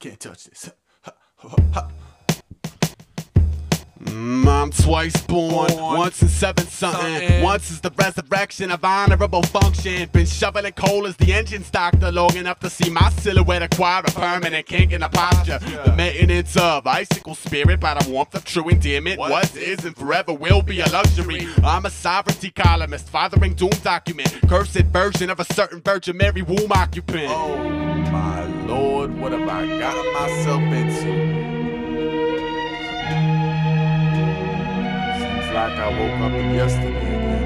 Can't touch this. I'm twice born, once in seven something. Once is the resurrection of honorable function. Been shoveling coal as the engine stocked long enough to see my silhouette acquire a permanent kink in the posture. The maintenance of icicle spirit by the warmth of true endearment. What? Was, is, and forever will be a luxury. I'm a sovereignty columnist, fathering doom document. Cursed version of a certain Virgin Mary womb occupant. Oh my lord, what have I gotten myself into? Seems like I woke up yesterday again.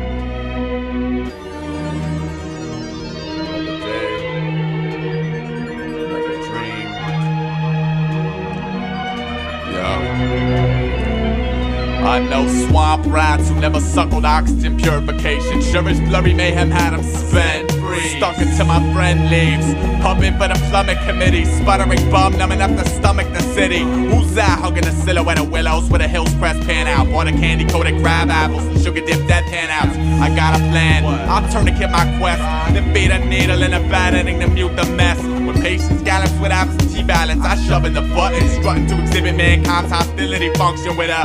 Another day, another dream. Yeah. I know swamp rats who never suckled oxygen purification. Sure as blurry mayhem had them spent Stuck until my friend leaves. Pumping for the plummet committee. Sputtering bum, numbing up the stomach, the city. Who's that hugging the silhouette of willows with a hills press pan out? Bought a candy coated crab apples and sugar dipped dead pan outs. I got a plan. I'll tourniquet my quest. Then beat a needle in a vat, ending to mute the mess. When patience gallops with absentee balance, I shove in the button, strutting to exhibit mankind's hostility function with a.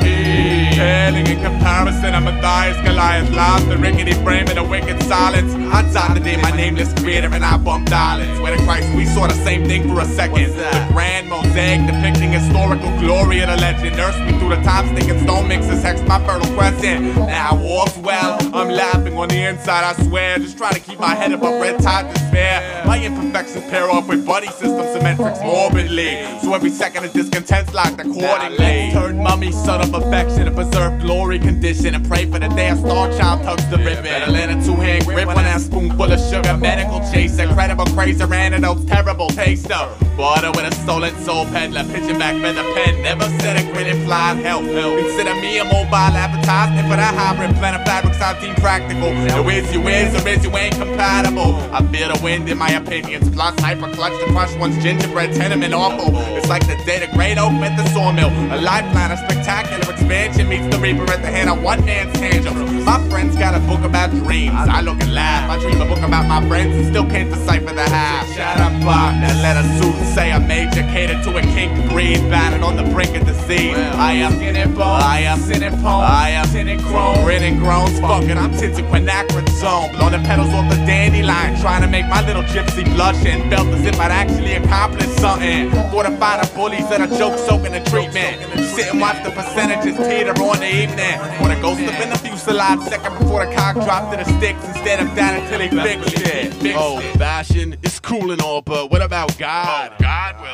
Paling in comparison, I'm a Matthias Goliath, lost the rickety frame in a wicked silence. I died the day my nameless creator and I bumped islands. Where the Christ, we saw the same thing for a second. The grand mosaic depicting historical glory and the legend. Nursed me through the time, sticking stone mixes hex my fertile crescent. Now all's well, I'm laughing on the inside, I swear. Just trying to keep my head above red tide despair. My imperfections pair off with buddy systems symmetrics morbidly. So every second of discontent's locked accordingly. Turn mummy, son of affection, and preserve glory condition. And pray for the day a star child tugs the ribbon. Better let a two hand grip on that spoonful of sugar. Medical chase, incredible crazer, antidotes, terrible taster. Butter with a stolen soul peddler, pitching back for the pen. Never said a grinning fly help. help. Consider me a mobile advertisement for that hybrid plan of fabrics I deem practical. The whiz you is or is you ain't compatible. I feel the wind in my opinions. Plus hyper clutch to crush one's gingerbread tenement awful. It's like the day the great oak met the sawmill. A lifeline, a spectacular expansion meets the reaper at the hand of one man's tangent. My friends got a book about dreams. I look and laugh. I dream a book about my friends and still can't decipher the half. Shut up, Bob. Now let a suit say I'm educated to a kink breed, battered on the brink of disease. I am I am I am tinted chrome, grinning groans. Fuck it, I'm tinted quinacridone. Blowing the petals off the dandelion, trying to make my little gypsy blush and felt as if I'd actually accomplished something. Fortify the bullies that are joke soaking the treatment. Sit and watch the percentages teeter on the evening. When a ghost up in the fuselage, second before the cock dropped to the sticks instead of down until he fixed it. Fixed Oh, fashion is cool and all, but what about God? Oh, God,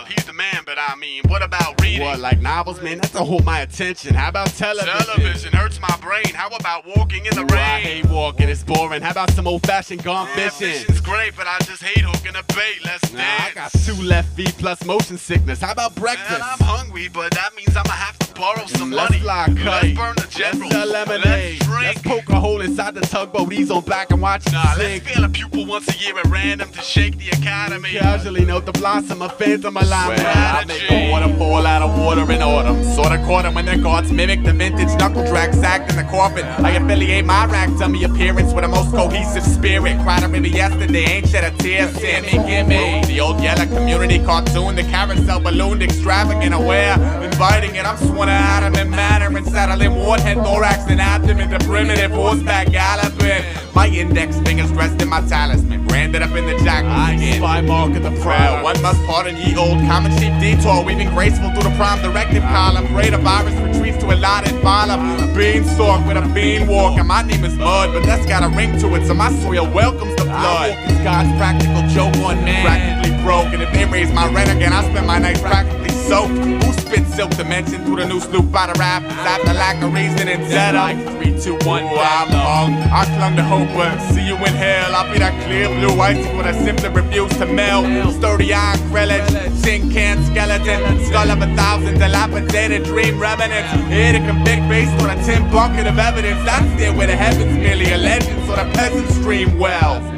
he's the man, but I mean, what about reading? What, like novels, man? That don't hold my attention. How about television? Television hurts my brain. How about walking in the Ooh, I hate walking, it's boring. How about some old fashioned gone Yeah, fishing? Great, but I just hate hooking a bait. Let's Nah, I got two left feet plus motion sickness. How about breakfast? And I'm hungry, but that means I'ma have to borrow some Let's money. fly Let's burn the general. Let's lemonade. Let's Let's poke a hole inside the tugboat. Ease on back and watch Nah, it let's sink. fail a pupil once a year at random to shake the academy. Casually note the blossom of phantom alignment. Well, I make a waterfall out of water in autumn. Sorta caught 'em when their guards mimic the vintage knuckle drag sacked in the coffin. I affiliate my rack dummy appearance with a most cohesive spirit. Cried a river yesterday, ain't shed a tear. Send me, give me the old yellow community cartoon, the carousel ballooned, extravagant, aware, inviting it. I'm sworn to adamant matter and saddling warhead, thorax, and abdomen to primitive horseback galloping. My index fingers dressed in my talisman, branded up in the jack. I spy mark of the proud. one must pardon ye old common sheep detour, weaving graceful through the prime directive column. The virus retreats to a lot and follow. Beanstalk with a bean walk, and my name is Mud, but that's got a ring to it, so my soil welcomes I walk God's practical joke on man. Practically broke, and if they raise my rent again, I spend my nights practically soaked. Who spit silk dimension through the new sloop by the rapids after lack of reason and up? Three, two, one, Ooh, I'm hung. I clung to hope, but see you in hell. I'll be that clear blue icicle that simply refuse to melt. Sturdy iron grillage, tin can skeleton, skull of a thousand dilapidated dream remnants. Here to convict based on a tin bucket of evidence. That's there where the heavens merely a legend, so the peasants dream well.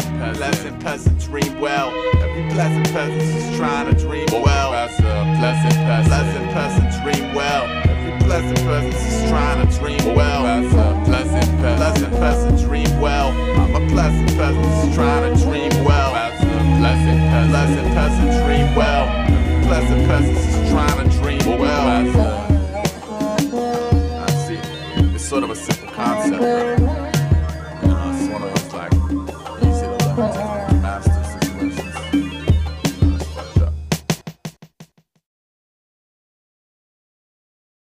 Pleasant dream well. Every pleasant peasant's just trying to dream well. Pleasant peasant, pleasant peasant dream well. Every pleasant peasant's just trying to dream well. Pleasant person. pleasant peasant dream well. I'm a pleasant peasant just trying to dream well. Pleasant person. pleasant peasant dream well. Every blessed peasants is trying to dream well. I see. It's sort of a simple concept, bro.